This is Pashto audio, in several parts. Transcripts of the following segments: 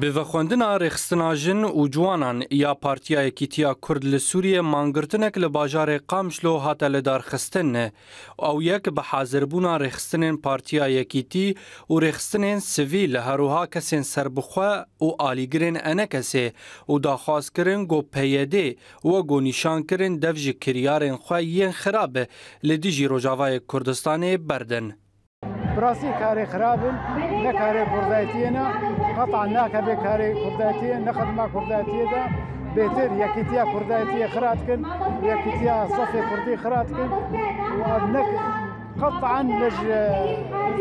Bivexwendina rêxistina jin û ciwanan ya Partiyayekî Tiya Kurd li Sûriye mangirtinek li bajarê Qamşlo hate lidarxistin ew yek bi hazırbûna rêxistinên Partiya Yekîtî û rêxistinên sivî li herûha kesên serbixwe û alîgirên enekesê û daxwazkirin got PYD wego nîşankirin dev ji kiryarên xwe yên xirabe li dijî Rojavayê Kurdistanê berdin. Birasî karê xirabin, ne karê kurdayetiyê ne, قطعنا كبي كاري كرداتية نخدم كرداتية دا بهتر يكتيا كرداتية خراتكن يكتيا صفي كردي خراتكن وابنك قطعا نج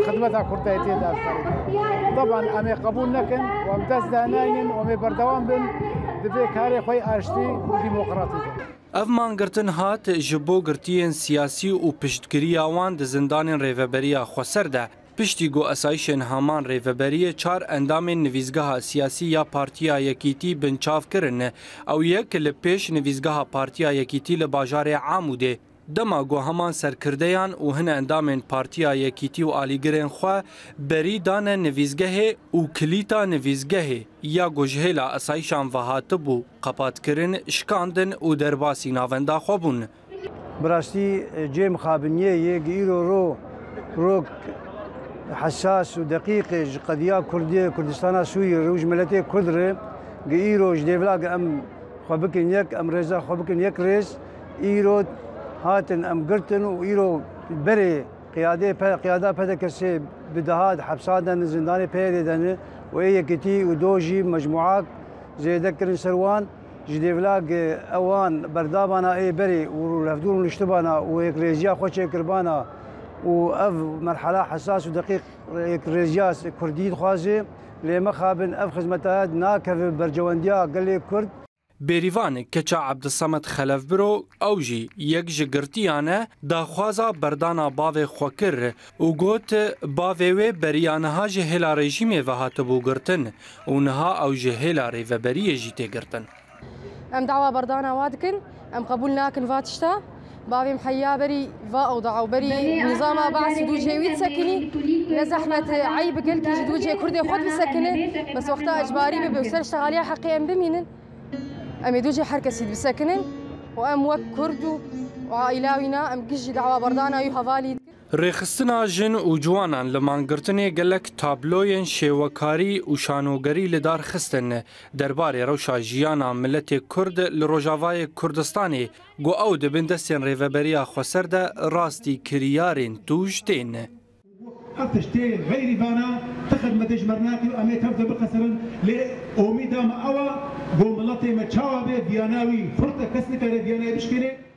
خدمتها كرداتية دا طبعا امي قبول لكن وامتاز دهناين وامي بردوان بن دبي كاري خوي اشتي وديمقراطي دا. Ev mangirtin hat ji bo girtiyên siyasî û piştgiriya wan di zindanên rêveberiya Xweser پشتی گو اسایشن همان ریوبری چار اندام نویزگاه سیاسی یا پارتیا یکیتی بنچاف کرن او یک لپیش نویزگاه پارتیا یکیتی لباجار عاموده دما گو همان سرکردیان او هن اندامن پارتیا یکیتی و آلیگرین خوا بری دان نویزگه او کلیتا نویزگه یا گوجهلا اسایشان وهاتب و قپات کرن شکاندن او درباسی ناوندا خوابون براشتی جیم خابنیه یک ایرو رو رو حساس ودقيق قضية كردية كردستان سوية روج ملتي كردرة إيرو جديفلا أم خبكن يك أم رزا خبكن يك رز إيرو هاتن أم قرتن وإيرو بري قيادة قيادة بدا كسي بدهاد زنداني زندان پیردن و كتي ودوجي مجموعات زي ذكر سروان جديفلاق اوان بردابانا اي بري ورفدون نشتبانا ويك ريزيا خوشي كربانا واف مرحله حساس ودقيق رجاس كردي خوازي لما خابن اف خدمتات ناكف برجوانديا قال لي كرد بێریوانێک کەچ عبدسەمت خەلەف برۆ ئەوژی یەک ji girtiyanە daxwaza berdana bavê xwe kir û got bavê wê beriyaneha ji hêla rejîmê ve hatibû girtin û niha ew ji hêla rêveberiyê jî têgirtin. Em dawa berdana wa dikin, em qebul nakin va tişta بابي محيا بري و او دعو بری نظام بعث دو جهوی سکنی نه زحمت عیب کل کی دو جه کرد خود بسکنه بس وقتا اجباری به بسر شغالی حقی ام بمینن ام دو جه هر کسی بسکنن و ام وک کرد ام گجی دعوا بردانا یو حوالی رێخستنا ژن و جوانان لە مانگرتنێ gelek تابلۆyên şێوەکاری û şanogerî li dar xistin derbarê rewşa jiyana milletê Kurd li Rojavayê Kurdistanê got ew dibin destên rêveberiya xweser de rastî kiryarên tûj tên. تشتي غير بانا تخدمت جمرناتي وامي تفضل بقصرن لأومي دام أوا قوم الله تيما تشاوى بياناوي فرطة كسنكرة ديانا بشكري